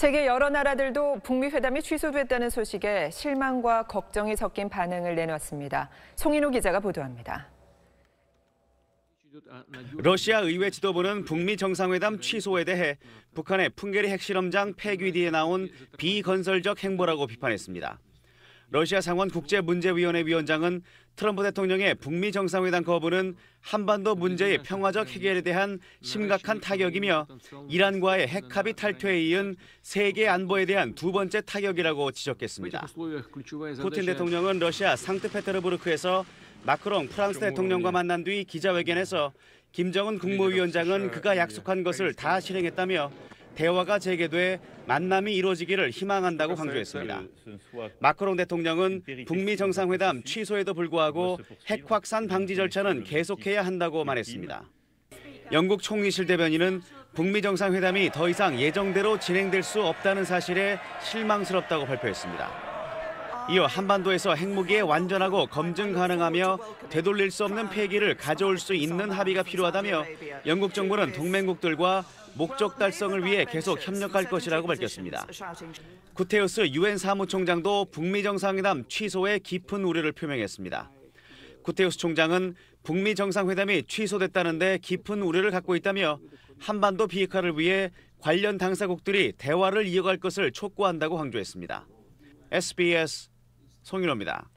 세계 여러 나라들도 북미 회담이 취소됐다는 소식에 실망과 걱정이 섞인 반응을 내놨습니다. 송인호 기자가 보도합니다. 러시아 의회 지도부는 북미 정상회담 취소에 대해 북한의 풍계리 핵실험장 폐기 뒤에 나온 비건설적 행보라고 비판했습니다. 러시아 상원 국제문제위원회 위원장은 트럼프 대통령의 북미 정상회담 거부는 한반도 문제의 평화적 해결에 대한 심각한 타격이며 이란과의 핵합의 탈퇴에 이은 세계 안보에 대한 두 번째 타격이라고 지적했습니다. 푸틴 대통령은 러시아 상트페테르부르크에서 마크롱 프랑스 대통령과 만난 뒤 기자회견에서 김정은 국무위원장은 그가 약속한 것을 다 실행했다며 대화가 재개돼 만남이 이루어지기를 희망한다고 강조했습니다. 마크롱 대통령은 북미 정상회담 취소에도 불구하고 핵 확산 방지 절차는 계속해야 한다고 말했습니다. 영국 총리실 대변인은 북미 정상회담이 더 이상 예정대로 진행될 수 없다는 사실에 실망스럽다고 발표했습니다. 이어 한반도에서 핵무기의 완전하고 검증 가능하며 되돌릴 수 없는 폐기를 가져올 수 있는 합의가 필요하다며 영국 정부는 동맹국들과 목적 달성을 위해 계속 협력할 것이라고 밝혔습니다. 구테우스 유엔 사무총장도 북미 정상회담 취소에 깊은 우려를 표명했습니다. 구테우스 총장은 북미 정상회담이 취소됐다는데 깊은 우려를 갖고 있다며 한반도 비핵화를 위해 관련 당사국들이 대화를 이어갈 것을 촉구한다고 강조했습니다. SBS 송윤호입니다.